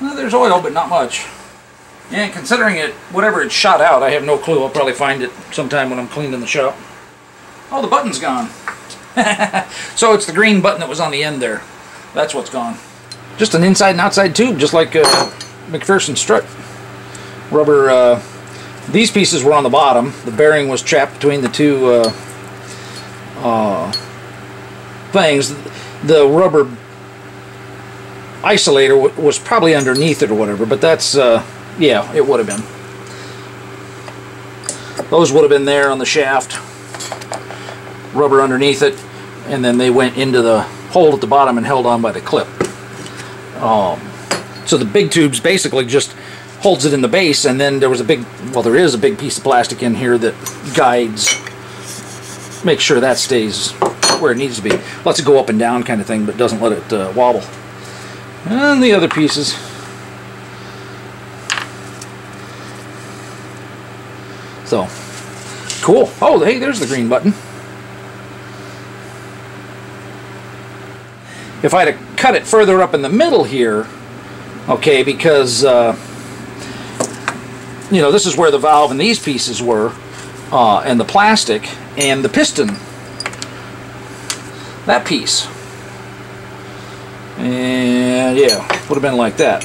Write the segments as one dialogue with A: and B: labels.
A: Well, there's oil, but not much. And considering it, whatever it shot out, I have no clue. I'll probably find it sometime when I'm cleaning the shop. Oh, the button's gone. so it's the green button that was on the end there. That's what's gone. Just an inside and outside tube, just like uh, MacPherson strut. Rubber, uh, these pieces were on the bottom. The bearing was trapped between the two uh, uh, things. The rubber isolator was probably underneath it or whatever, but that's, uh, yeah, it would have been. Those would have been there on the shaft, rubber underneath it, and then they went into the hole at the bottom and held on by the clip. Um, so the big tubes basically just holds it in the base, and then there was a big, well, there is a big piece of plastic in here that guides, make sure that stays where it needs to be. Lets it go up and down kind of thing, but doesn't let it uh, wobble. And the other pieces. So, cool. Oh, hey, there's the green button. If I had cut it further up in the middle here, okay, because, uh, you know, this is where the valve and these pieces were, uh, and the plastic, and the piston, that piece. And yeah, would have been like that.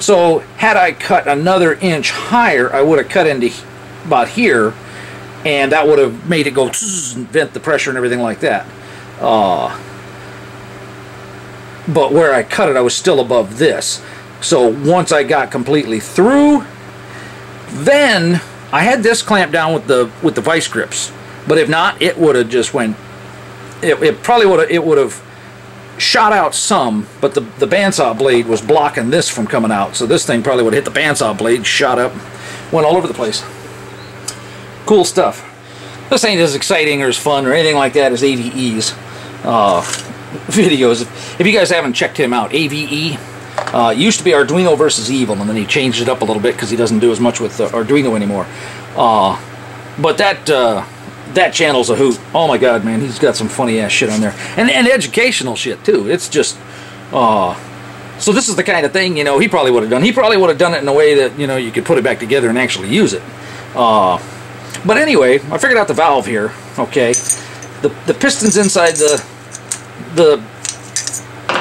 A: So had I cut another inch higher, I would have cut into about here, and that would have made it go vent the pressure and everything like that. Uh, but where I cut it, I was still above this. So once I got completely through, then I had this clamped down with the with the vice grips. But if not, it would have just went. It, it probably would have. It would have shot out some, but the, the bandsaw blade was blocking this from coming out. So this thing probably would hit the bandsaw blade, shot up, went all over the place. Cool stuff. This ain't as exciting or as fun or anything like that as AVE's uh, videos. If you guys haven't checked him out, AVE, uh, used to be Arduino versus Evil, and then he changed it up a little bit because he doesn't do as much with uh, Arduino anymore. Uh, but that uh, that channel's a hoot. Oh my god, man, he's got some funny ass shit on there, and and educational shit too. It's just, uh, so this is the kind of thing you know he probably would have done. He probably would have done it in a way that you know you could put it back together and actually use it. Uh, but anyway, I figured out the valve here. Okay, the the pistons inside the the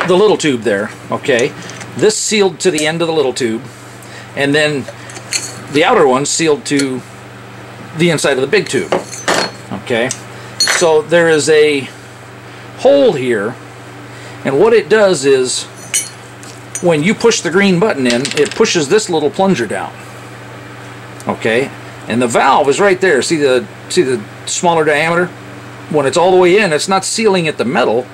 A: the little tube there. Okay, this sealed to the end of the little tube, and then the outer one sealed to the inside of the big tube. Okay, so there is a hole here, and what it does is when you push the green button in, it pushes this little plunger down. Okay, and the valve is right there. See the see the smaller diameter? When it's all the way in, it's not sealing at the metal.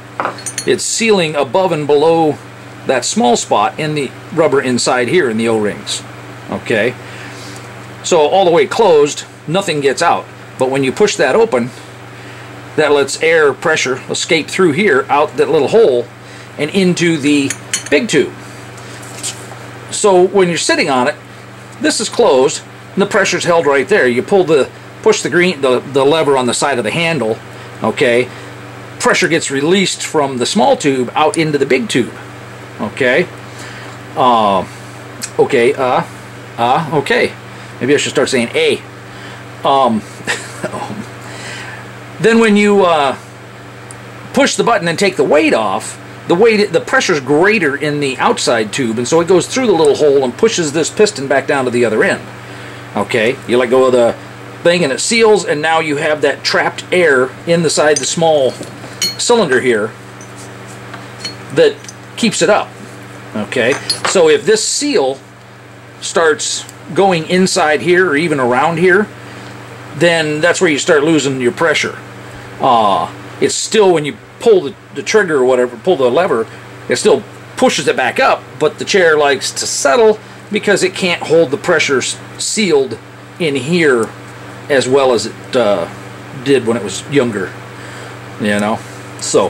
A: It's sealing above and below that small spot in the rubber inside here in the O-rings. Okay, so all the way closed, nothing gets out. But when you push that open, that lets air pressure escape through here, out that little hole, and into the big tube. So when you're sitting on it, this is closed, and the pressure's held right there. You pull the, push the green, the, the lever on the side of the handle, okay, pressure gets released from the small tube out into the big tube, okay. Uh, okay, uh, uh, okay. Maybe I should start saying A. Um, then when you uh, push the button and take the weight off, the weight, the pressure's greater in the outside tube, and so it goes through the little hole and pushes this piston back down to the other end. Okay, you let go of the thing and it seals, and now you have that trapped air in the side the small cylinder here that keeps it up. Okay, so if this seal starts going inside here or even around here, then that's where you start losing your pressure. Uh, it's still when you pull the, the trigger or whatever, pull the lever, it still pushes it back up, but the chair likes to settle because it can't hold the pressure sealed in here as well as it uh, did when it was younger. You know? So,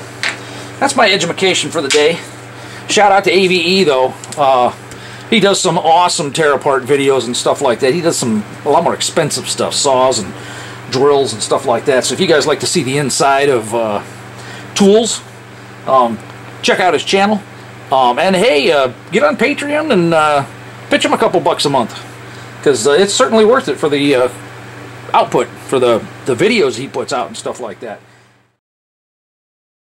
A: that's my education for the day. Shout out to AVE though. Uh, he does some awesome tear apart videos and stuff like that. He does some a lot more expensive stuff, saws and drills and stuff like that. So if you guys like to see the inside of uh, tools, um, check out his channel. Um, and hey, uh, get on Patreon and uh, pitch him a couple bucks a month because uh, it's certainly worth it for the uh, output for the the videos he puts out and stuff like that.